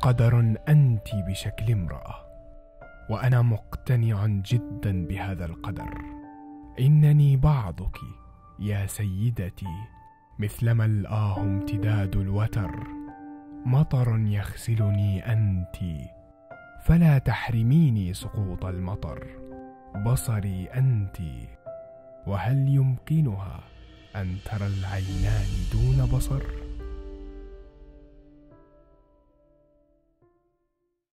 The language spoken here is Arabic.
قدر أنت بشكل امرأة وأنا مقتنع جدا بهذا القدر. إنني بعضك يا سيدتي مثلما الآه امتداد الوتر. مطر يغسلني أنت فلا تحرميني سقوط المطر. بصري أنت وهل يمكنها أن ترى العينان دون بصر؟